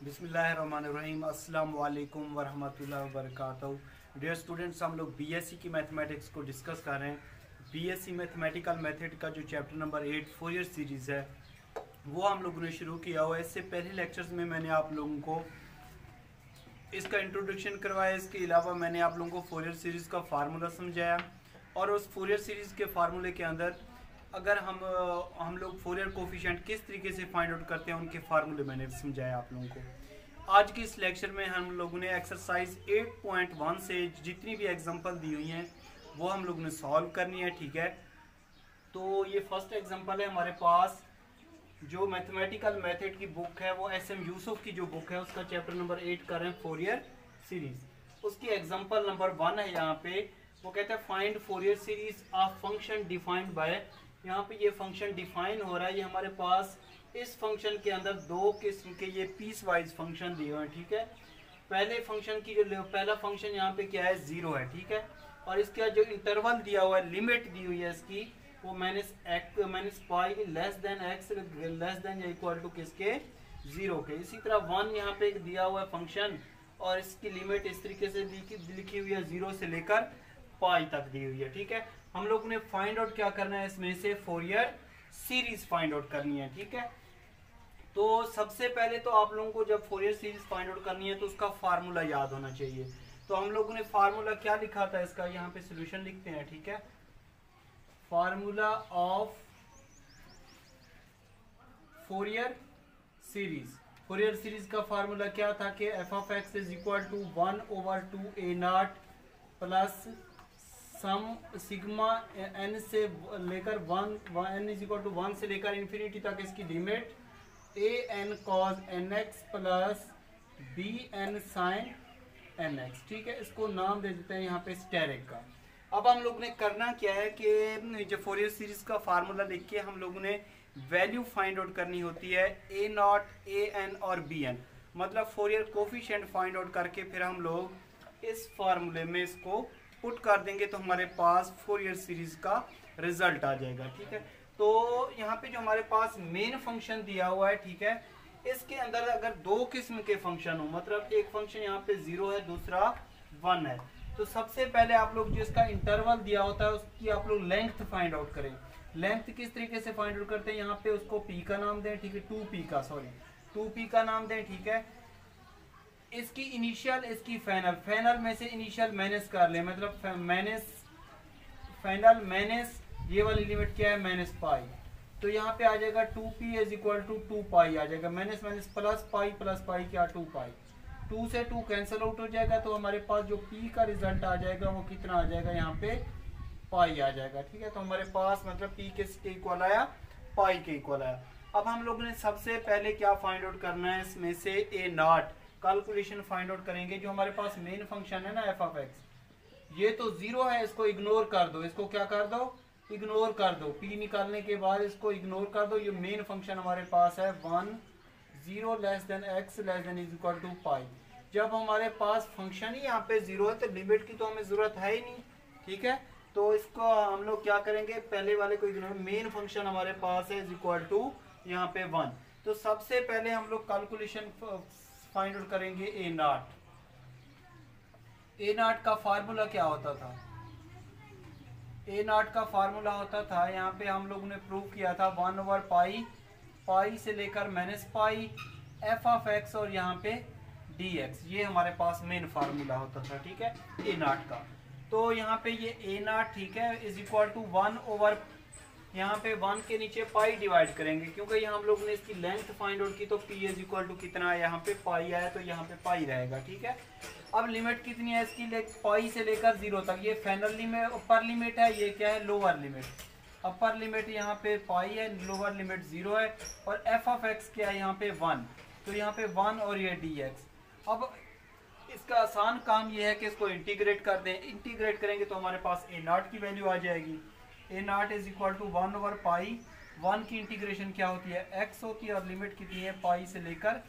अस्सलाम वालेकुम वरहमतुल्लाहि वबरकातुहू। डियर स्टूडेंट्स हम लोग बीएससी की मैथमेटिक्स को डिस्कस कर रहे हैं। बीएससी मैथमेटिकल मेथड का जो chapter number eight Fourier series है, वो हम लोगों ने शुरू किया हुआ है। इससे पहले लेक्चर्स में मैंने आप लोगों को इसका इंट्रोडक्शन करवाया। इसके अलावा मैंने आप लोगों को फोर ईयर सीरीज़ का फार्मूला समझाया। और उस फोर ईयर सीरीज़ के फार्मूले के अंदर अगर हम हम लोग फोरियर कोफिशेंट किस तरीके से फाइंड आउट करते हैं, उनके फार्मूले मैंने समझाया आप लोगों को। आज की इस लेक्चर में हम लोगों ने एक्सरसाइज 8.1 से जितनी भी एग्जांपल दी हुई हैं, वो हम लोगों ने सॉल्व करनी है, ठीक है? तो ये फ़र्स्ट एग्जांपल है हमारे पास, जो मैथमेटिकल मेथड की बुक है, वो एस एम यूसुफ की जो बुक है, उसका चैप्टर नंबर एट कर रहे हैं फोरियर सीरीज़ उसकी एग्ज़ाम्पल नंबर वन है यहाँ पे, वो कहते हैं find Fourier series of function defined by यहाँ पे ये फ़ंक्शन डिफाइन हो रहा है, ये हमारे पास इस फ़ंक्शन के अंदर दो किस्म के ये पीस वाइज फ़ंक्शन दिए हुए हैं, ठीक है? पहले फ़ंक्शन की जो पहला फ़ंक्शन यहाँ पे क्या है? ज़ीरो है, ठीक है? और इसका जो इंटरवल दिया हुआ है लिमिट दी हुई है इसकी, वो minus x minus pi less than x less than या इक्वल टू किसके? ज़ीरो के। इसी तरह वन यहाँ पे एक दिया हुआ है फ़ंक्शन और इसकी लिमिट इस तरीके से लिखी हुई है ज़ीरो से लेकर पाई तक दी हुई है, ठीक है? हम लोग ने फाइंड आउट क्या करना है इसमें से फोरियर सीरीज़ फाइंड आउट करनी है, ठीक है? तो सबसे पहले तो आप लोगों को जब फोरियर सीरीज़ फाइंड आउट करनी है तो उसका फार्मूला याद होना चाहिए। तो हम लोगों ने फार्मूला क्या लिखा था इसका? यहाँ पे सोल्यूशन लिखते हैं, ठीक है? Formula of Fourier series Fourier series का फार्मूला क्या था कि f of x is equal to one over two a naught plus sum sigma n से लेकर one n is equal to one से लेकर इन्फिनिटी तक इसकी limit a n cos n x plus b n sine n x ठीक है, इसको नाम दे देते हैं यहाँ पे स्टेरिक का। अब हम लोग ने करना क्या है कि जो फोरियर सीरीज़ का फार्मूला लिख के हम लोगों ने वैल्यू फाइंड आउट करनी होती है ए नॉट ए एन और बी एन मतलब फोरियर कोफिशेंट फाइंड आउट करके फिर हम लोग इस फार्मूले में इसको पुट कर देंगे तो हमारे पास फोर ईयर सीरीज़ का रिज़ल्ट आ जाएगा, ठीक है? तो यहाँ पे जो हमारे पास मेन फ़ंक्शन दिया हुआ है, ठीक है? इसके अंदर अगर दो किस्म के फ़ंक्शन हो मतलब एक फ़ंक्शन यहाँ पे ज़ीरो है, दूसरा वन है। तो सबसे पहले आप लोग जो इसका इंटरवल दिया होता है, उसकी आप लोग लेंथ फाइंड आउट करें। लेंथ किस तरीके से फाइंड आउट करते हैं? यहाँ पे उसको पी का नाम दें, ठीक है? टू पी का सॉरी टू पी का नाम दें, ठीक है? इसकी इनिशियल इसकी फाइनल फाइनल में से इनिशियल माइनस कर ले मतलब माइनस फाइनल माइनस ये वाली लिमिट क्या है? माइनस पाई तो यहाँ पे आ जाएगा two p is equal to two pi आ जाएगा. Minus minus plus pi plus pi क्या? टू पाई टू से टू कैंसिल आउट हो जाएगा तो हमारे पास जो पी का रिज़ल्ट आ जाएगा, वो कितना आ जाएगा? यहाँ पे पाई आ जाएगा, ठीक है? तो हमारे पास मतलब पी के इक्वल आया? पाई के इक्वल आया. अब हम लोगों ने सबसे पहले क्या फाइंड आउट करना है? इसमें से a naught calculation find out करेंगे, जो हमारे पास मेन फ़ंक्शन है ना एफ़ ऑफ़ एक्स ये तो ज़ीरो है, इसको इग्नोर कर दो। इसको क्या कर दो? इग्नोर कर दो। पी निकालने के बाद इसको इग्नोर कर दो। ये मेन फ़ंक्शन हमारे पास है one zero less than x less than is equal to pi जब हमारे पास फ़ंक्शन ही यहाँ पे ज़ीरो है तो लिमिट की तो हमें ज़रूरत है ही नहीं। ठीक है? तो इसको हम लोग क्या करेंगे? पहले वाले को इग्नोर मेन फ़ंक्शन हमारे पास है इज़ इक्वल टू यहाँ पे वन तो सबसे पहले हम लोग कैलकुलेशन फाइंड आउट करेंगे ए नाट ए नाट का फार्मूला क्या होता था? ए नाट का फार्मूला होता था, यहाँ पे हम लोगों ने प्रूव किया था वन ओवर पाई पाई से लेकर minus pi f of x और यहाँ पे डी एक्स ये हमारे पास मेन फार्मूला होता था, ठीक है? ए नाट का. तो यहाँ पे ये ए नाट ठीक है is equal to one over यहाँ पे वन के नीचे पाई डिवाइड करेंगे, क्योंकि यहाँ हम लोग ने इसकी लेंथ फाइंड आउट की तो पी इज़ इक्वल टू कितना है, यहाँ पे पाई आया तो यहाँ पे पाई रहेगा, ठीक है? अब लिमिट कितनी है इसकी? पाई से लेकर ज़ीरो तक। ये फाइनल लिमिट अपर लिमिट है, ये क्या है? लोअर लिमिट अपर लिमिट यहाँ पे पाई है लोअर लिमिट ज़ीरो है, और एफ़ ऑफ़ एक्स क्या है? यहाँ पे वन तो यहाँ पे वन और ये डी एक्स अब इसका आसान काम ये है कि इसको इंटीग्रेट कर दें। इंटीग्रेट करेंगे तो हमारे पास ए नॉट की वैल्यू आ जाएगी। A naught is equal to one over pi one की इंटीग्रेशन क्या होती है? एक्स होती है और लिमिट कितनी है? पाई से लेकर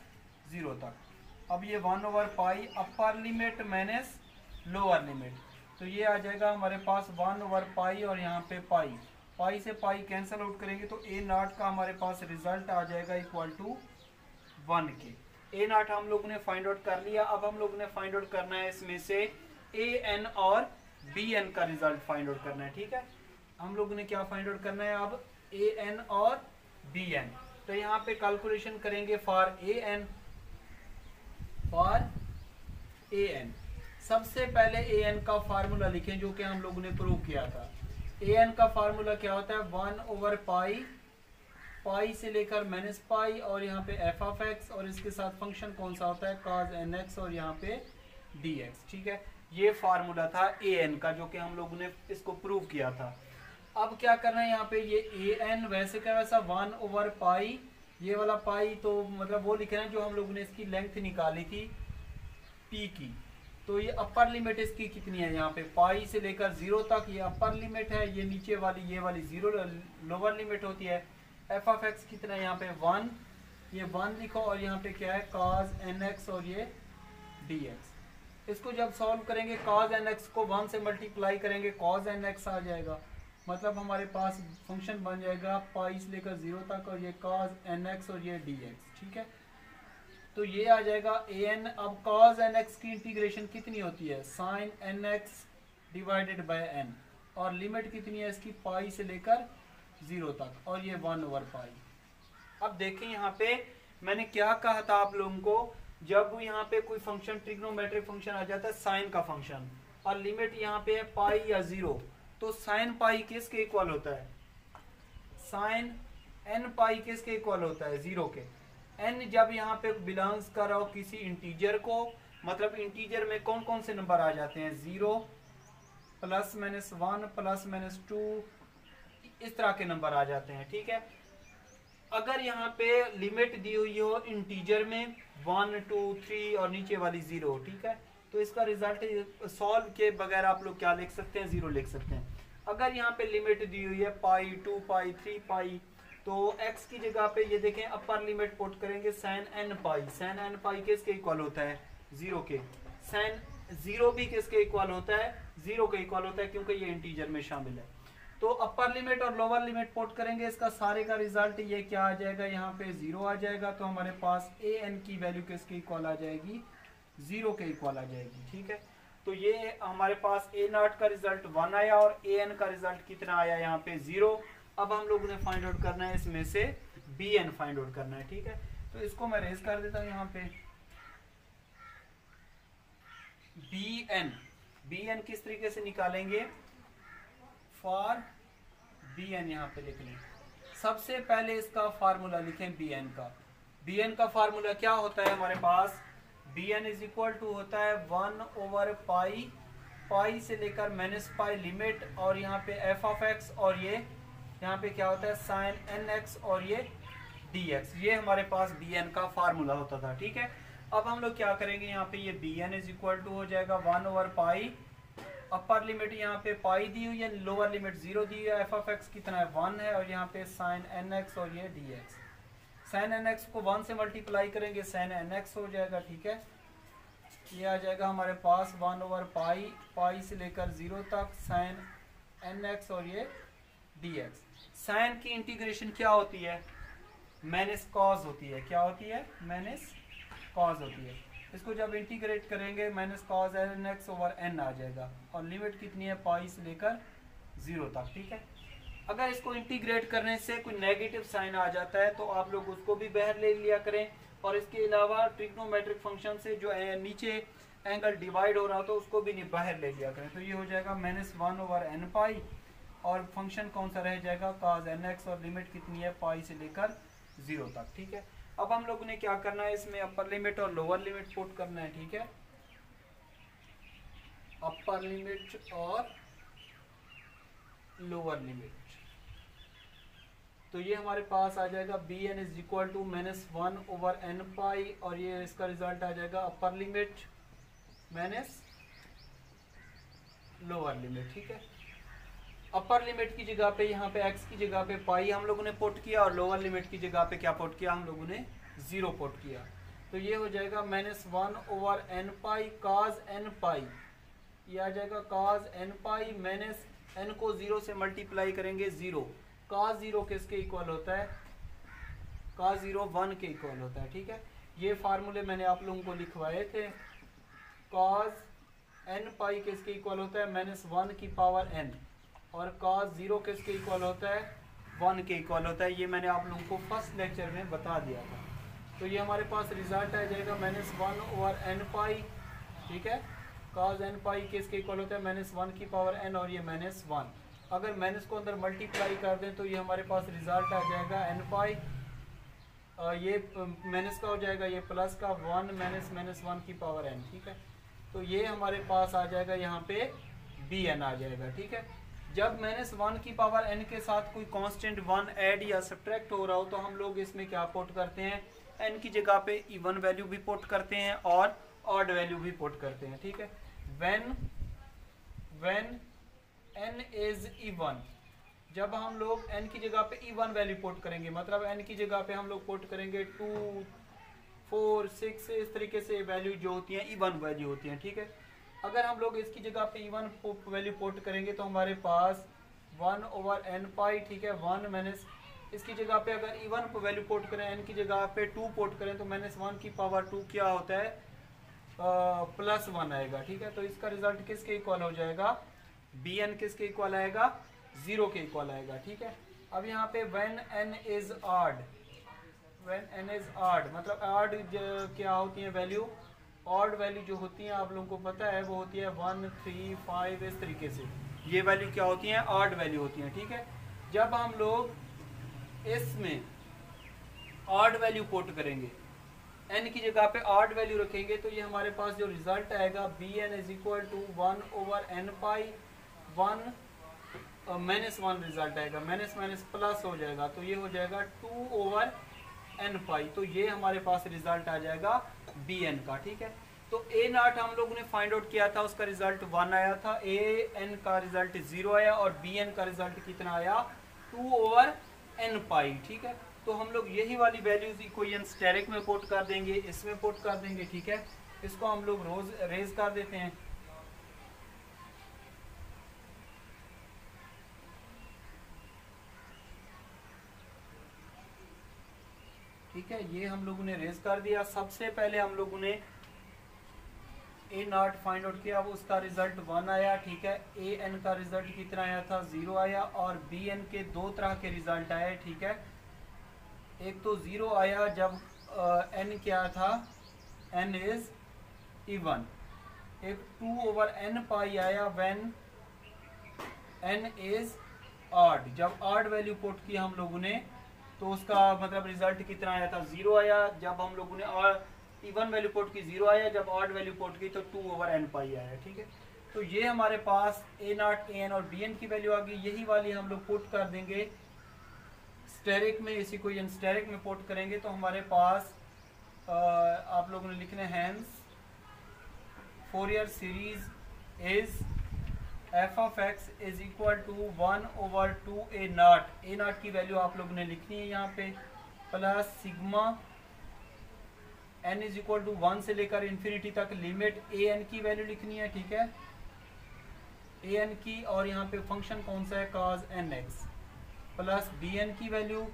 ज़ीरो तक। अब ये one over pi upper limit minus lower limit तो ये आ जाएगा हमारे पास वन ओवर पाई और यहाँ पे पाई पाई से पाई कैंसिल आउट करेंगे तो ए नॉट का हमारे पास रिज़ल्ट आ जाएगा इक्वल टू वन के। ए नाट हम लोग ने फाइंड आउट कर लिया। अब हम लोग ने फाइंड आउट करना है इसमें से ए एन और बी एन का रिज़ल्ट फाइंड आउट करना है, ठीक है? हम लोगों ने क्या फाइंड आउट करना है अब? ए एन और बी एन तो यहाँ पे कैलकुलेशन करेंगे for a n for a n सबसे पहले ए एन का फार्मूला लिखें जो कि हम लोगों ने प्रूव किया था। ए एन का फार्मूला क्या होता है? वन ओवर पाई पाई से लेकर माइनस पाई और यहाँ पे एफ़ ऑफ़ एक्स और इसके साथ फ़ंक्शन कौन सा होता है? कॉज एन एक्स और यहाँ पे डी एक्स ठीक है? ये फार्मूला था ए एन का जो कि हम लोगों ने इसको प्रूव किया था। अब क्या करना है यहाँ पे? ये ए एन वैसे क्या वैसा वन ओवर पाई ये वाला पाई तो मतलब वो लिखे ना जो हम लोगों ने इसकी लेंथ निकाली थी पी की। तो ये अपर लिमिट इसकी कितनी है यहाँ पे? पाई से लेकर ज़ीरो तक ये अपर लिमिट है, ये नीचे वाली, ये वाली ज़ीरो लोअर लिमिट होती है। एफ़ ऑफ़ एक्स कितना है यहाँ पे? वन ये वन लिखो और यहाँ पे क्या है? काज एन एक्स और ये डी एक्स इसको जब सॉल्व करेंगे काज एन एक्स को वन से मल्टीप्लाई करेंगे कॉज एन एक्स आ जाएगा। मतलब हमारे पास फ़ंक्शन बन जाएगा पाई से लेकर ज़ीरो तक और ये कॉज एन एक्स और ये डी एक्स ठीक है? तो ये आ जाएगा ए एन अब कॉज एन एक्स की इंटीग्रेशन कितनी होती है? Sine n x divided by n और लिमिट कितनी है इसकी? पाई से लेकर ज़ीरो तक और ये वन ओवर पाई अब देखें यहाँ पे मैंने क्या कहा था आप लोगों को, जब यहाँ पे कोई फ़ंक्शन ट्रिग्नोमेट्रिक फ़ंक्शन आ जाता है साइन का फ़ंक्शन और लिमिट यहाँ पे है पाई या ज़ीरो तो साइन पाई किसके इक्वल होता है? साइन एन पाई किसके इक्वल होता है? ज़ीरो के। एन जब यहाँ पे बिलोंग्स कर रहा हो किसी इंटीजर को मतलब इंटीजर में कौन कौन से नंबर आ जाते हैं? Zero plus minus one plus minus two इस तरह के नंबर आ जाते हैं, ठीक है? अगर यहाँ पे लिमिट दी हुई हो इंटीजर में वन टू थ्री और नीचे वाली ज़ीरो ठीक है? तो इसका रिज़ल्ट सॉल्व के बगैर आप लोग क्या लिख सकते हैं? ज़ीरो लिख सकते हैं। अगर यहाँ पे लिमिट दी हुई है पाई टू पाई थ्री पाई तो x की जगह पे ये देखें अपर लिमिट पुट करेंगे sine n pi sine n pi किसके इक्वल होता है? ज़ीरो के. सैन ज़ीरो भी किसके इक्वल होता है? ज़ीरो के इक्वल होता है, क्योंकि ये इंटीजर में शामिल है. तो अपर लिमिट और लोअर लिमिट पुट करेंगे, इसका सारे का रिज़ल्ट ये क्या आ जाएगा? यहाँ पे ज़ीरो आ जाएगा तो हमारे पास ए एन की वैल्यू किसके इक्वल आ जाएगी? ज़ीरो के इक्वल आ जाएगी, ठीक है? तो ये हमारे पास ए नॉट का रिज़ल्ट वन आया और ए एन का रिज़ल्ट कितना आया यहाँ पे ज़ीरो अब हम लोगों ने फाइंड आउट करना है इसमें से बी एन फाइंड आउट करना है, ठीक है? तो इसको मैं रेज कर देता हूँ यहाँ पे। बी एन बी एन किस तरीके से निकालेंगे? फॉर बी एन यहाँ पे लिख लें। सबसे पहले इसका फार्मूला लिखें बी एन का। बी एन का फार्मूला क्या होता है हमारे पास? B n is equal to होता है वन ओवर पाई पाई से लेकर माइनस पाई लिमिट और यहाँ पे एफ़ ऑफ़ एक्स और ये, यहाँ पे क्या होता है साइन एन एक्स और ये डी एक्स ये हमारे पास बी एन का फार्मूला होता था, ठीक है? अब हम लोग क्या करेंगे, यहाँ पे ये b n is equal to हो जाएगा one over pi upper limit यहाँ पे पाई दी हुई है लोअर लिमिट ज़ीरो दी हुई है एफ़ ऑफ़ एक्स कितना है वन है, और यहाँ पे साइन एन एक्स और ये d x sine n x को वन से मल्टीप्लाई करेंगे साइन एन एक्स हो जाएगा, ठीक है? ये आ जाएगा हमारे पास वन ओवर पाई पाई से लेकर ज़ीरो तक साइन एन एक्स और ये डी एक्स साइन की इंटीग्रेशन क्या होती है? मैनस कॉज होती है। क्या होती है? मैनस कॉज होती है। इसको जब इंटीग्रेट करेंगे minus cos n x over n आ जाएगा। और लिमिट कितनी है? पाई से लेकर ज़ीरो तक, ठीक है? अगर इसको इंटीग्रेट करने से कोई नेगेटिव साइन आ जाता है तो आप लोग उसको भी बाहर ले लिया करें। और इसके अलावा ट्रिग्नोमेट्रिक फ़ंक्शन से जो नीचे एंगल डिवाइड हो रहा तो उसको भी नहीं, बाहर ले लिया करें। तो ये हो जाएगा minus one over n pi और फ़ंक्शन कौन सा रह जाएगा? काज एन एक्स और लिमिट कितनी है? पाई से लेकर ज़ीरो तक, ठीक है? अब हम लोगों ने क्या करना है? इसमें अपर लिमिट और लोअर लिमिट पुट करना है, ठीक है? अपर लिमिट और लोअर लिमिट तो ये हमारे पास आ जाएगा b n is equal to minus one over n pi और ये इसका रिज़ल्ट आ जाएगा upper limit minus lower limit ठीक है? अपर लिमिट की जगह पे, यहाँ पे एक्स की जगह पे पाई हम लोगों ने पोट किया और लोअर लिमिट की जगह पे क्या पोट किया? हम लोगों ने ज़ीरो पोट किया। तो ये हो जाएगा minus one over n pi cos n pi ये आ जाएगा cos n pi minus n को ज़ीरो से मल्टीप्लाई करेंगे ज़ीरो काज ज़ीरो किसके इक्वल होता है? काज ज़ीरो वन के इक्वल होता है, ठीक है? ये फार्मूले मैंने आप लोगों को लिखवाए थे। कॉज एन पाई किसके इक्वल होता है? माइनस वन की पावर एन और कॉज ज़ीरो किसके इक्वल होता है? वन के इक्वल होता है। ये मैंने आप लोगों को फ़र्स्ट लेक्चर में बता दिया था। तो ये हमारे पास रिज़ल्ट आ जाएगा minus one over n pi ठीक है? कॉज एन पाई किसके इक्वल होता है? माइनस वन की पावर एन और ये माइनस वन अगर माइनस को अंदर मल्टीप्लाई कर दें तो ये हमारे पास रिज़ल्ट आ जाएगा एन पाई ये माइनस का हो जाएगा, ये प्लस का वन माइनस माइनस वन की पावर एन ठीक है? तो ये हमारे पास आ जाएगा, यहाँ पे बी एन आ जाएगा, ठीक है? जब माइनस वन की पावर एन के साथ कोई कांस्टेंट वन ऐड या सब्ट्रैक्ट हो रहा हो तो हम लोग इसमें क्या पोट करते हैं? एन की जगह पे इवन वैल्यू भी पोट करते हैं और ऑड वैल्यू भी पोट करते हैं, ठीक है? When when n is even जब हम लोग एन की जगह पे इवन वैल्यू पोर्ट करेंगे मतलब एन की जगह पे हम लोग पोर्ट करेंगे टू फोर सिक्स इस तरीके से वैल्यू जो होती हैं इवन वैल्यू होती हैं, ठीक है? अगर हम लोग इसकी जगह पे इवन वैल्यू पोर्ट करेंगे तो हमारे पास वन ओवर एन पाई ठीक है? वन माइनस इसकी जगह पे अगर इवन वैल्यू पोर्ट करें एन की जगह पे टू पोर्ट करें तो माइनस वन की पावर टू क्या होता है? प्लस वन आएगा, ठीक है? तो इसका रिज़ल्ट किसके इक्वल हो जाएगा? बी एन किसके इक्वल आएगा? ज़ीरो के इक्वल आएगा, ठीक है? अब यहाँ पे when n is odd when n is odd मतलब आर्ड क्या होती है वैल्यू ऑड वैल्यू जो होती है, आप लोगों को पता है, वो होती है वन थ्री फाइव इस तरीके से। ये वैल्यू क्या होती है? ऑड वैल्यू होती है, ठीक है? जब हम लोग इसमें ऑड वैल्यू पोट करेंगे एन की जगह पे ऑड वैल्यू रखेंगे तो ये हमारे पास जो रिज़ल्ट आएगा b n is equal to one over n pi one minus one result आएगा। माइनस माइनस प्लस हो जाएगा तो ये हो जाएगा टू ओवर एन पाई तो ये हमारे पास रिज़ल्ट आ जाएगा बी एन का, ठीक है? तो ए नाट हम लोगों ने फाइंड आउट किया था, उसका रिज़ल्ट वन आया था। ए एन का रिज़ल्ट ज़ीरो आया और बी एन का रिज़ल्ट कितना आया? टू ओवर एन पाई ठीक है? तो हम लोग यही वाली वैल्यूज़ इक्वेशन स्टेरिक में पोट कर देंगे, इसमें पोट कर देंगे, ठीक है? इसको हम लोग रोज रेज कर देते हैं। ठीक है, ये हम लोगों ने रेज कर दिया। सबसे पहले हम लोगों ने ए नॉट फाइंड आउट किया, वो उसका रिज़ल्ट वन आया, ठीक है। ए एन का रिज़ल्ट कितना आया था? ज़ीरो आया और बी एन के दो तरह के रिज़ल्ट आए, ठीक है। एक तो ज़ीरो आया जब एन क्या था? एन इज़ इवन एक टू ओवर एन पाई आया व्हेन एन इज़ ऑड जब ऑड वैल्यू पुट की हम लोगों ने तो उसका मतलब रिज़ल्ट कितना आया था? ज़ीरो आया जब हम लोगों ने और इवन वैल्यू पोर्ट की ज़ीरो आया जब ऑड वैल्यू पोर्ट की तो टू ओवर एन पाई आया ठीक है? तो ये हमारे पास ए नॉट ए एन और बी एन की वैल्यू आ गई। यही वाली हम लोग पुट कर देंगे। स्टेरिक में इसी को स्टेरिक में पुट करेंगे तो हमारे पास आ, आप लोगों ने लिखने hence Fourier series is f of x is equal to one over two a not a not की वैल्यू आप लोगों ने लिखनी है यहाँ पे। Plus sigma n is equal to one से लेकर इन्फिनिटी तक लिमिट ए एन की वैल्यू लिखनी है, ठीक है? ए एन की और यहाँ पे फ़ंक्शन कौन सा है? Cos n x plus b n की वैल्यू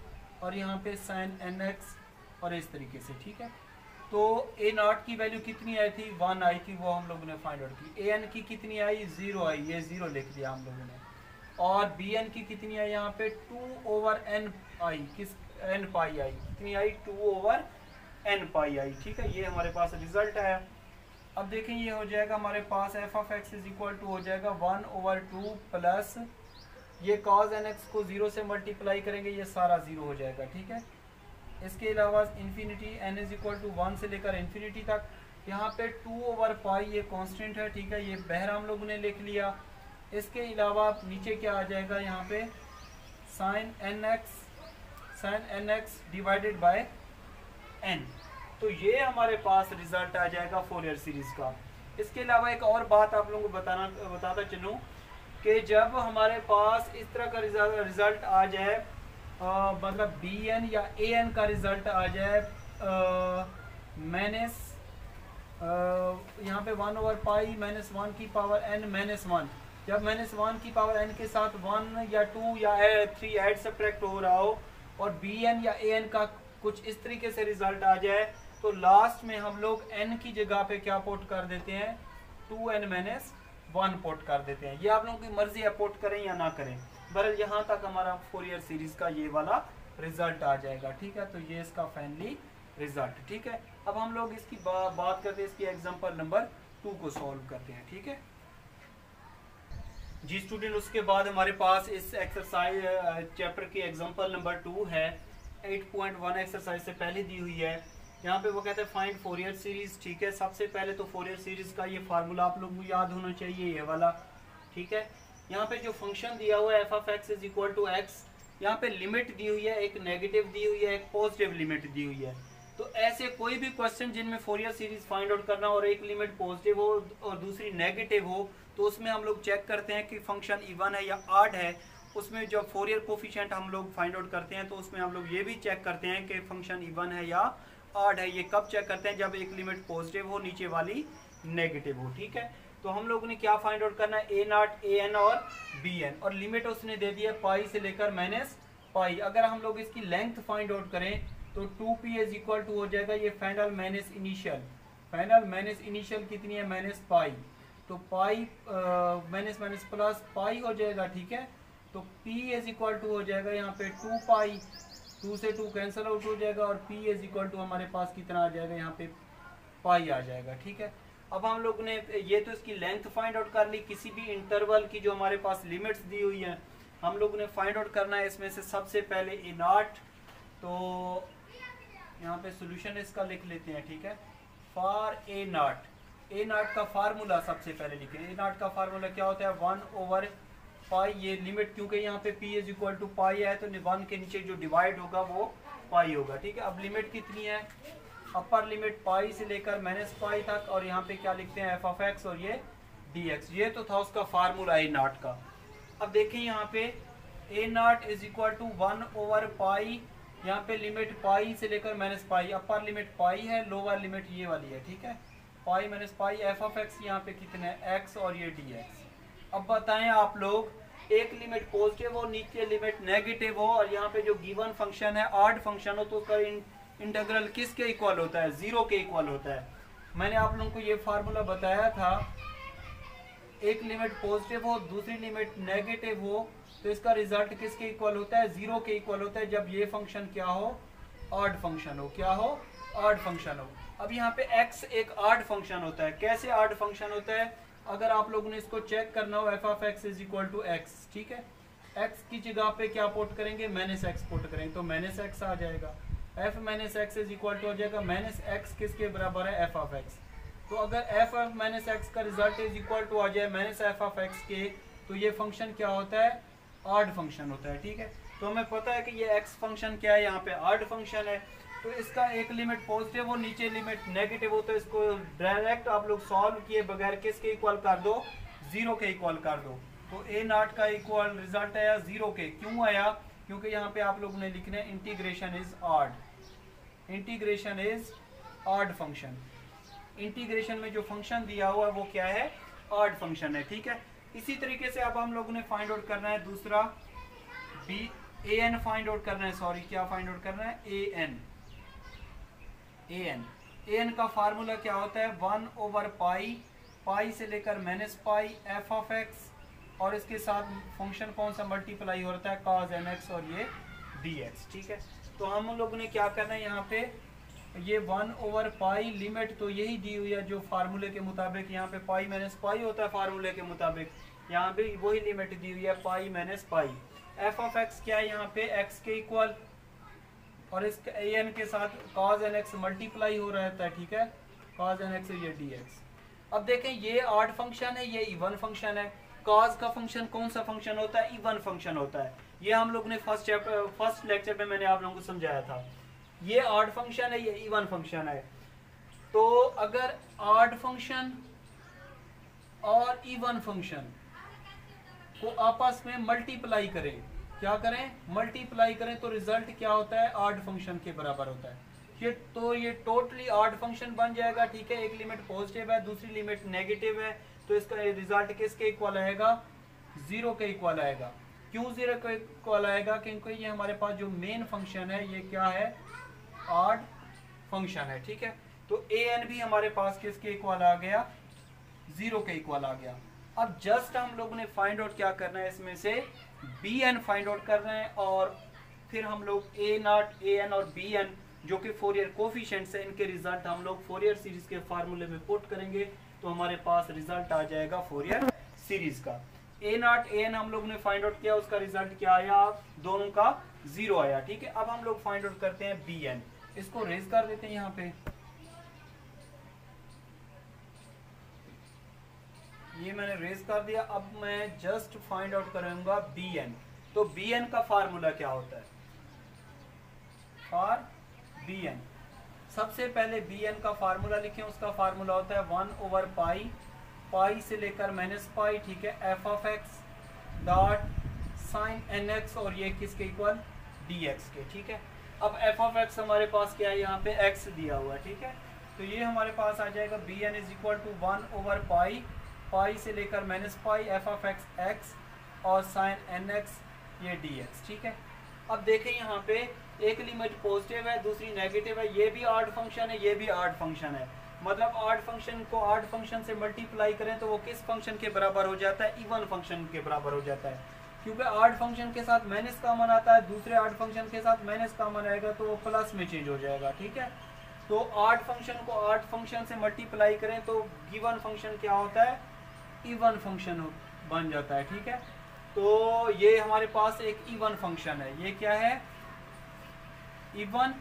और यहाँ पे साइन एन एक्स और इस तरीके से, ठीक है? तो ए नॉट की वैल्यू कितनी आई थी? वन आई थी, वो हम लोगों ने फाइंड आउट की। ए एन की कितनी आई? Zero I. ये ज़ीरो लिख दिया हम लोगों ने। और बी एन की कितनी आई यहाँ पे? टू ओवर एन आई किस एन पाई आई कितनी आई? टू ओवर एन पाई आई ठीक है, ये हमारे पास रिज़ल्ट आया। अब देखें, ये हो जाएगा हमारे पास f of x is equal to हो जाएगा वन ओवर टू प्लस ये कॉज एन एक्स को ज़ीरो से मल्टीप्लाई करेंगे, ये सारा ज़ीरो हो जाएगा। ठीक है? इसके अलावा infinity n is equal to one से लेकर इन्फिनिटी तक। यहाँ पे टू ओवर पाई ये कांस्टेंट है, ठीक है? ये बहर हम लोगों ने लिख लिया। इसके अलावा नीचे क्या आ जाएगा? यहाँ पे sine n x sine n x divided by n तो ये हमारे पास रिज़ल्ट आ जाएगा फोर ईयर सीरीज़ का। इसके अलावा एक और बात आप लोगों को बताना, बताता चलूँ कि जब हमारे पास इस तरह का रिज़ल्ट आ जाए मतलब बी एन या ए एन का रिज़ल्ट आ जाए माइनस यहाँ पे one over pi minus one की पावर एन माइनस वन जब माइनस वन की पावर एन के साथ वन या टू या थ्री एड सब्ट्रैक्ट हो रहा हो और बी एन या ए एन का कुछ इस तरीके से रिज़ल्ट आ जाए तो लास्ट में हम लोग एन की जगह पे क्या पोट कर देते हैं? Two n minus one put कर देते हैं। ये आप लोगों की मर्ज़ी है पोट करें या ना करें। बहरल यहाँ तक हमारा फोर ईयर सीरीज़ का ये वाला रिज़ल्ट आ जाएगा ठीक है? तो ये इसका फाइनली रिज़ल्ट ठीक है? अब हम लोग इसकी बा, बात करते हैं इसकी एग्ज़ाम्पल नंबर टू को सॉल्व करते हैं ठीक है? जी स्टूडेंट उसके बाद हमारे पास इस एक्सरसाइज चैप्टर की एग्ज़ाम्पल नंबर टू है। 8.1 एक्सरसाइज से पहले दी हुई है। यहाँ पे वो कहते हैं फाइंड फोर ईयर सीरीज़ ठीक है? सबसे पहले तो फोर ईयर सीरीज़ का ये फार्मूला आप लोग को याद होना चाहिए ये वाला ठीक है? यहाँ पे जो फ़ंक्शन दिया हुआ है f of x is equal to x यहाँ पे लिमिट दी हुई है, एक नेगेटिव दी हुई है, एक पॉजिटिव लिमिट दी हुई है। तो ऐसे कोई भी क्वेश्चन जिनमें फोरियर सीरीज़ फाइंड आउट करना और एक लिमिट पॉजिटिव हो और दूसरी नेगेटिव हो तो उसमें हम लोग चेक करते हैं कि फ़ंक्शन इवन है या आर्ड है। उसमें जो फोरियर कोफिशेंट हम लोग फाइंड आउट करते हैं तो उसमें हम लोग ये भी चेक करते हैं कि फ़ंक्शन इवन है या आर्ड है। ये कब चेक करते हैं? जब एक लिमिट पॉजिटिव हो, नीचे वाली नेगेटिव हो, ठीक है? तो हम लोगों ने क्या फाइंड आउट करना है? ए नॉट ए एन और बी एन और लिमिट उसने दे दी है पाई से लेकर माइनस पाई अगर हम लोग इसकी लेंथ फाइंड आउट करें तो two p is equal to हो जाएगा ये final minus initial final minus initial कितनी है? माइनस पाई तो pi minus minus plus pi हो जाएगा, ठीक है? तो पी इज़ इक्वल टू हो जाएगा यहाँ पे टू पाई टू से टू कैंसिल आउट हो जाएगा और पी इज़ इक्वल टू हमारे पास कितना आ जाएगा? यहाँ पे पाई आ जाएगा, ठीक है? अब हम लोग ने ये तो इसकी लेंथ फाइंड आउट कर ली, किसी भी इंटरवल की जो हमारे पास लिमिट्स दी हुई है, हम लोग ने फाइंड आउट करना है इसमें से सबसे पहले ए नॉट तो यहाँ पे सोल्यूशन इसका लिख लेते हैं, ठीक है? फॉर ए नॉट ए नाट का फार्मूला सबसे पहले लिखे ए नाट का फार्मूला क्या होता है? वन ओवर पाई ये लिमिट क्योंकि यहाँ पे p is equal to pi है तो वन के नीचे जो डिवाइड होगा वो पाई होगा, ठीक है? अब लिमिट कितनी है? अपर लिमिट पाई से लेकर माइनस पाई तक, और यहाँ पे क्या लिखते हैं एफ़ ऑफ़ एक्स और ये डी एक्स ये तो था उसका फार्मूला ए नाट का। अब देखिए यहाँ पे a naught is equal to one over pi यहाँ पे लिमिट पाई से लेकर माइनस पाई अपर लिमिट पाई है लोअर लिमिट ये वाली है, ठीक है? Pi minus pi f of x यहाँ पे कितने एक्स और ये डी एक्स अब बताएँ आप लोग, एक लिमिट पॉजिटिव हो, नीचे लिमिट नेगेटिव हो, और यहाँ पे जो गिवन फ़ंक्शन है आर्ड फ़ंक्शन हो तो उसका इंटीग्रल किसके इक्वल होता है? ज़ीरो के इक्वल होता है। मैंने आप लोगों को ये फार्मूला बताया था, एक लिमिट पॉजिटिव हो, दूसरी लिमिट नेगेटिव हो तो इसका रिज़ल्ट किसके इक्वल होता है? ज़ीरो के इक्वल होता है। जब ये फ़ंक्शन क्या हो? ऑड फ़ंक्शन हो। क्या हो? ऑड फ़ंक्शन हो। अब यहाँ पे x एक आर्ड फ़ंक्शन होता है। कैसे आर्ड फ़ंक्शन होता है? अगर आप लोगों ने इसको चेक करना हो f of x is equal to x ठीक है? x की जगह पे क्या पोट करेंगे? माइनस एक्स पोट करेंगे। तो माइनस एक्स आ जाएगा। F minus x is equal to हो जाएगा माइनस एक्स किसके बराबर है? एफ़ ऑफ़ एक्स तो अगर एफ़ ऑफ़ माइनस एक्स का रिज़ल्ट इज़ इक्वल टू आ जाए माइनस एफ़ ऑफ़ एक्स के तो ये फ़ंक्शन क्या होता है? आर्ड फ़ंक्शन होता है, ठीक है? तो हमें पता है कि ये एक्स फ़ंक्शन क्या है? यहाँ पे आर्ड फ़ंक्शन है। तो इसका एक लिमिट पॉजिटिव हो, नीचे लिमिट नेगेटिव हो तो इसको डायरेक्ट आप लोग सॉल्व किए बगैर किसके इक्वल कर दो? ज़ीरो के इक्वल कर दो। तो ए नाट का इक्वल रिज़ल्ट आया ज़ीरो के। क्यों आया? क्योंकि यहाँ पे आप लोगों ने लिखने integration is odd integration is odd function integration में जो फ़ंक्शन दिया हुआ है, वो क्या है? आर्ड फ़ंक्शन है, ठीक है? इसी तरीके से अब हम लोगों ने फाइंड आउट करना है दूसरा b a n find out करना है सॉरी क्या फाइंड आउट करना है? A n a n a n का फार्मूला क्या होता है? वन ओवर पाई पाई से लेकर minus pi f of x और इसके साथ फ़ंक्शन कौन सा मल्टीप्लाई होता है? कॉज एन एक्स और ये डी एक्स ठीक है? तो हम लोगों ने क्या करना है यहाँ पे? ये वन ओवर पाई लिमिट तो यही दी हुई है जो फार्मूले के मुताबिक यहाँ पे पाई माइनस पाई होता है फार्मूले के मुताबिक। यहाँ पे वही लिमिट दी हुई है pi minus pi. F of x क्या है यहाँ पे? एक्स के इक्वल और इस ए एन के साथ कॉज एन एक्स मल्टीप्लाई हो रहता है, ठीक है? कॉज एन एक्स ये डी एक्स अब देखें, ये ऑड फ़ंक्शन है, ये इवन फ़ंक्शन है। कॉज का फ़ंक्शन कौन सा फ़ंक्शन होता है? इवन फ़ंक्शन होता है। ये हम लोग ने फ़र्स्ट चैप्टर फ़र्स्ट लेक्चर में मैंने आप लोगों को समझाया था। ये ऑड फ़ंक्शन है, ये इवन फ़ंक्शन है। तो अगर ऑड फ़ंक्शन और इवन फ़ंक्शन को आपस में मल्टीप्लाई करें, क्या करें? मल्टीप्लाई करें तो रिज़ल्ट क्या होता है? आर्ड फ़ंक्शन के बराबर होता है। ये तो ये टोटली आर्ड फ़ंक्शन बन जाएगा, ठीक है? एक लिमिट पॉजिटिव है, दूसरी लिमिट नेगेटिव है तो इसका रिज़ल्ट किसके इक्वल आएगा ज़ीरो के इक्वल आएगा। क्यों ज़ीरो के इक्वल आएगा? क्योंकि ये हमारे पास जो मेन फ़ंक्शन है, ये क्या है? आर्ड फ़ंक्शन है, ठीक है? तो ए एन भी हमारे पास किसके इक्वल आ गया? ज़ीरो के इक्वल आ गया। अब जस्ट हम लोग ने फाइंड आउट क्या करना है इसमें से? बी एन फाइंड आउट कर रहे हैं और फिर हम लोग ए नॉट ए एन और बी एन जो कि फोर ईयर कोफिशेंट्स है, इनके रिज़ल्ट हम लोग फोर ईयर सीरीज़ के फार्मूले में पुट करेंगे तो हमारे पास रिज़ल्ट आ जाएगा फोर ईयर सीरीज़ का। ए नॉट ए एन हम लोग ने फाइंड आउट किया, उसका रिज़ल्ट क्या आया? दोनों का ज़ीरो आया, ठीक है? अब हम लोग फाइंड आउट करते हैं बी एन इसको रेज कर देते हैं यहाँ पे। ये मैंने रेज कर दिया, अब मैं जस्ट फाइंड आउट करूँगा बी एन तो बी एन का फार्मूला क्या होता है? फॉर बी एन सबसे पहले बी एन का फार्मूला लिखें, उसका फार्मूला होता है वन ओवर पाई पाई से लेकर माइनस पाई, ठीक है f of x dot sine n x और ये किसके इक्वल डी एक्स के, ठीक है। अब एफ़ ऑफ़ एक्स हमारे पास क्या है? यहाँ पे एक्स दिया हुआ है, ठीक है। तो ये हमारे पास आ जाएगा b n is equal to one over pi pi से लेकर minus pi f of x x और साइन एन एक्स ये डी एक्स ठीक है। अब देखें यहाँ पे, एक लिमिट पॉजिटिव है, दूसरी नेगेटिव है, ये भी आर्ट फ़ंक्शन है, ये भी आर्ट फ़ंक्शन है। मतलब आर्ट फ़ंक्शन को आर्ट फ़ंक्शन से मल्टीप्लाई करें तो वो किस फ़ंक्शन के बराबर हो जाता है? इवन फ़ंक्शन के बराबर हो जाता है। क्योंकि आर्ट फ़ंक्शन के साथ माइनस कॉमन आता है, दूसरे आर्ट फ़ंक्शन के साथ माइनस कॉमन आएगा तो वो प्लस में चेंज हो जाएगा, ठीक है? तो आर्ट फ़ंक्शन को आर्ट फ़ंक्शन से मल्टीप्लाई करें तो गिवन फ़ंक्शन क्या होता है? इवन फ़ंक्शन बन जाता है, ठीक है? तो ये हमारे पास एक इवन फ़ंक्शन है। ये क्या है? इवन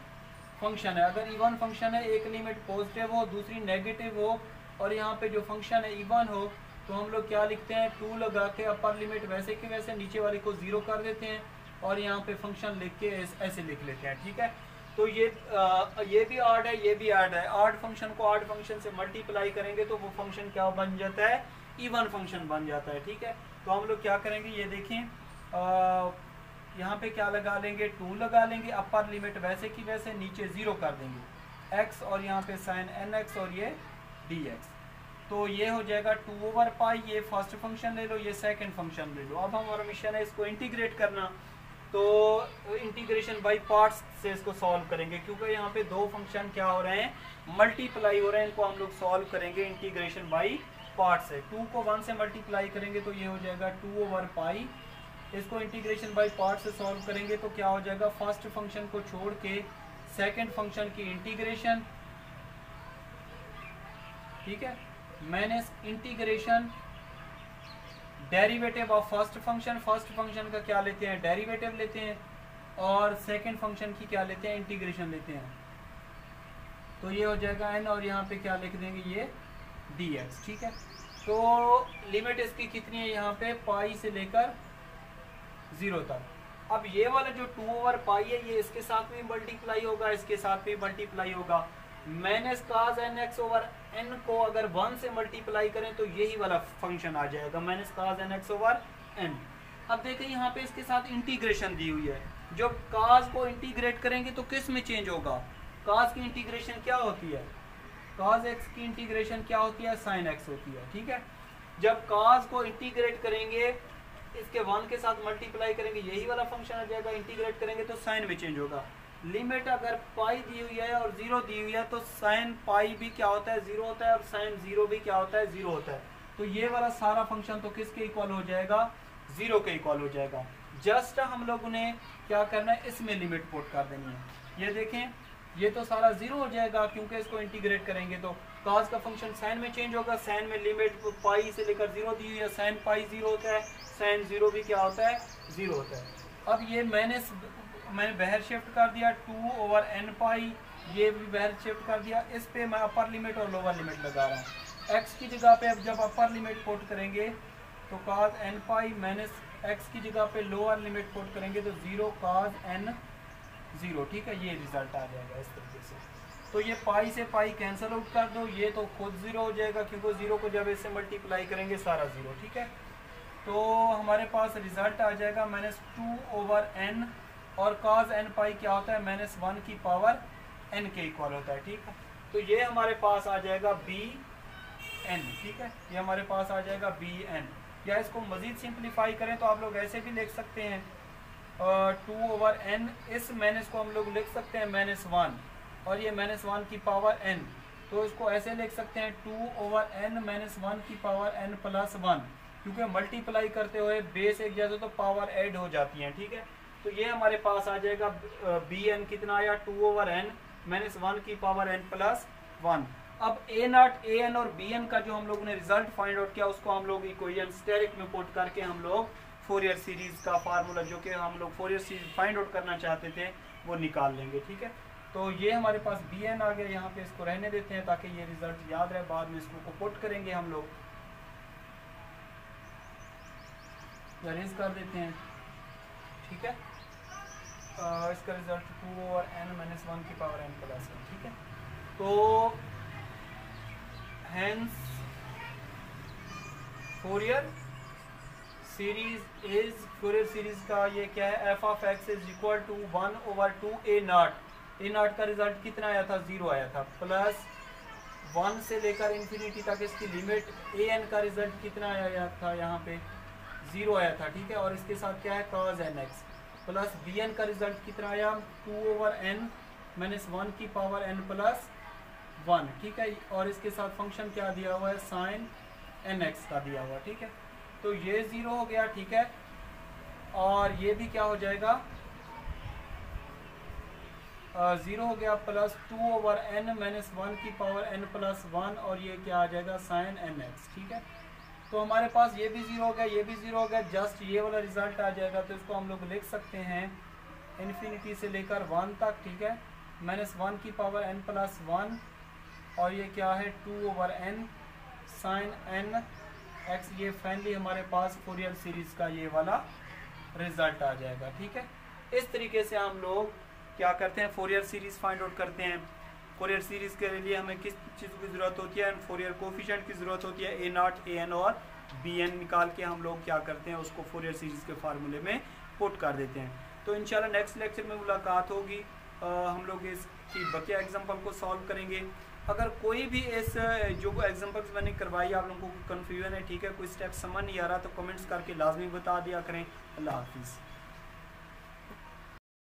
फ़ंक्शन है। अगर इवन फ़ंक्शन है एक लिमिट पॉजिटिव हो दूसरी नेगेटिव हो और यहाँ पे जो फ़ंक्शन है इवन हो तो हम लोग क्या लिखते हैं? टू लगा के अपर लिमिट वैसे के वैसे नीचे वाले को ज़ीरो कर देते हैं और यहाँ पे फ़ंक्शन लिख के ऐसे लिख लेते हैं ठीक है? तो ये आ, ये भी आर्ड है ये भी आर्ट है। आर्ट फ़ंक्शन को आर्ट फ़ंक्शन से मल्टीप्लाई करेंगे तो वो फ़ंक्शन क्या बन जाता है? इवन फ़ंक्शन बन जाता है ठीक है? तो हम लोग क्या करेंगे? ये देखें यहाँ पे क्या लगा लेंगे? टू लगा लेंगे अपर लिमिट वैसे की वैसे, नीचे ज़ीरो कर देंगे। एक्स और यहाँ पे साइन एन एक्स और ये डी एक्स तो ये हो जाएगा टू ओवर पाई ये फ़र्स्ट फ़ंक्शन ले लो, ये सेकंड फ़ंक्शन ले लो। अब हमारा मिशन है इसको इंटीग्रेट करना। तो इंटीग्रेशन बाई पार्ट्स से इसको सॉल्व करेंगे, क्योंकि यहाँ पे दो फ़ंक्शन क्या हो रहे हैं? मल्टीप्लाई हो रहे हैं, इनको हम लोग सॉल्व करेंगे इंटीग्रेशन बाई पार्ट से। टू को वन से मल्टीप्लाई करेंगे तो ये हो जाएगा टू ओवर पाई इसको इंटीग्रेशन बाई पार्ट से सॉल्व करेंगे तो क्या हो जाएगा? फ़र्स्ट फ़ंक्शन को छोड़ के सेकेंड फ़ंक्शन की इंटीग्रेशन ठीक है? मैंने integration derivative of first function first function का क्या लेते हैं? डेरिवेटिव लेते हैं और सेकेंड फ़ंक्शन की क्या लेते हैं? इंटीग्रेशन लेते हैं। तो ये हो जाएगा एन और यहाँ पे क्या लिख देंगे? ये डी ठीक है? तो लिमिट इसकी कितनी है यहाँ पे? पाई से लेकर ज़ीरो तक। अब ये वाला जो टू ओवर पाई है, ये इसके साथ में मल्टीप्लाई होगा, इसके साथ भी मल्टीप्लाई होगा। Minus cos n x over n को अगर वन से मल्टीप्लाई करें तो यही वाला फ़ंक्शन आ जाएगा। Minus cos n x over n अब देखें, यहाँ पे इसके साथ इंटीग्रेशन दी हुई है। जब काज को इंटीग्रेट करेंगे तो किसमें चेंज होगा? काज की इंटीग्रेशन क्या होती है? काज एक्स की इंटीग्रेशन क्या होती है? साइन एक्स होती है, ठीक है? जब काज को इंटीग्रेट करेंगे इसके वन के साथ मल्टीप्लाई करेंगे, यही वाला फ़ंक्शन आ जाएगा इंटीग्रेट करेंगे तो साइन में चेंज होगा। लिमिट अगर पाई दी हुई है और ज़ीरो दी हुई है तो साइन पाई भी क्या होता है? ज़ीरो होता है और साइन ज़ीरो भी क्या होता है? ज़ीरो होता है। तो ये वाला सारा फ़ंक्शन तो किसके इक्वल हो जाएगा? ज़ीरो के इक्वल हो जाएगा। जस्ट हम लोगों ने क्या करना है? इसमें लिमिट पुट कर देनी है। ये देखें ये तो सारा ज़ीरो हो जाएगा, क्योंकि इसको इंटीग्रेट करेंगे तो काज का फ़ंक्शन साइन में चेंज होगा साइन में लिमिट पाई से लेकर ज़ीरो दी हुई है साइन पाई ज़ीरो होता है साइन ज़ीरो भी क्या होता है? ज़ीरो होता है। अब ये मैंने मैंने बहर शिफ्ट कर दिया टू ओवर एन पाई ये भी बहर शिफ्ट कर दिया, इस पे मैं अपर लिमिट और लोअर लिमिट लगा रहा हूँ। एक्स की जगह पे अब जब अपर लिमिट पुट करेंगे तो cos n pi minus x की जगह पे लोअर लिमिट पुट करेंगे तो ज़ीरो काज एन ज़ीरो, ठीक है? ये रिज़ल्ट आ जाएगा इस तरीके से। तो ये पाई से पाई कैंसिल आउट कर दो। ये तो खुद ज़ीरो हो जाएगा, क्योंकि ज़ीरो को जब इससे मल्टीप्लाई करेंगे, सारा ज़ीरो ठीक है? तो हमारे पास रिज़ल्ट आ जाएगा माइनस टू ओवर एन और काज एन पाई क्या होता है? माइनस वन की पावर एन के इक्वल होता है, ठीक है? तो ये हमारे पास आ जाएगा बी एन ठीक है? ये हमारे पास आ जाएगा बी एन या इसको मज़ीद सिंप्लीफाई करें तो आप लोग ऐसे भी लिख सकते हैं। टू ओवर एन इस माइनस को हम लोग लिख सकते हैं माइनस वन और ये माइनस वन की पावर एन तो इसको ऐसे लिख सकते हैं two over n minus one की पावर एन प्लस वन क्योंकि मल्टीप्लाई करते हुए बेस एक जैसे तो पावर एड हो जाती है, ठीक है? तो ये हमारे पास आ जाएगा बी एन कितना आया? Two over n minus one की पावर एन प्लस वन अब ए नॉट ए एन और बी एन का जो हम लोग ने रिज़ल्ट फाइंड आउट किया, उसको हम लोग इक्वेशन स्टेरिक में पुट करके हम लोग फोरियर सीरीज़ का फार्मूला जो कि हम लोग Fourier series find out करना चाहते थे वो निकाल लेंगे ठीक है? तो ये हमारे पास बी एन आ गया यहाँ पे इसको रहने देते हैं ताकि ये रिज़ल्ट याद रहे बाद में इसको पुट करेंगे हम लोग। अरेंज कर देते हैं ठीक है? आ, इसका रिज़ल्ट टू और एन माइनस वन की पावर एन प्लस वन ठीक है? तो hence Fourier series is Fourier series का ये क्या है? F of x is equal to one over two a naught a naught का रिज़ल्ट कितना आया था? ज़ीरो आया था. प्लस वन से लेकर इंफिनिटी तक इसकी लिमिट ए एन का रिज़ल्ट कितना आया था यहाँ पे? ज़ीरो आया था, ठीक है? और इसके साथ क्या है? Cos n x plus b n का रिज़ल्ट कितना आया? Two over n minus one की पावर एन प्लस वन ठीक है? और इसके साथ फ़ंक्शन क्या दिया हुआ है? साइन एन एक्स का दिया हुआ, ठीक है? तो ये ज़ीरो हो गया, ठीक है? और ये भी क्या हो जाएगा? ज़ीरो हो गया plus two over n minus one की पावर एन प्लस वन और ये क्या आ जाएगा? साइन एन एक्स ठीक है? तो हमारे पास ये भी ज़ीरो हो गया, ये भी ज़ीरो हो गया जस्ट ये वाला रिज़ल्ट आ जाएगा तो इसको हम लोग लिख सकते हैं इन्फिनिटी से लेकर वन तक, ठीक है? माइनस वन की पावर एन प्लस वन और ये क्या है? Two over n sine n x ये फाइनली हमारे पास फोरियर सीरीज़ का ये वाला रिज़ल्ट आ जाएगा ठीक है? इस तरीके से हम लोग क्या करते हैं? फोरियर सीरीज़ फाइंड आउट करते हैं। फोरियर सीरीज़ के लिए हमें किस चीज़ की ज़रूरत होती है? फोरियर कोफिशेंट की ज़रूरत होती है ए नॉट ए एन और बी एन निकाल के हम लोग क्या करते हैं? उसको फोरियर सीरीज़ के फार्मूले में पुट कर देते हैं। तो इंशाल्लाह नेक्स्ट लेक्चर में मुलाकात होगी। आ, हम लोग इसकी बकिया एग्ज़ाम्पल को सॉल्व करेंगे। अगर कोई भी इस जो एग्जाम्पल्स मैंने करवाई, आप लोगों को कन्फ्यूज़न है, ठीक है? कोई स्टेप समझ नहीं आ रहा तो कमेंट्स करके लाजमी बता दिया करें। अल्लाह हाफिज़।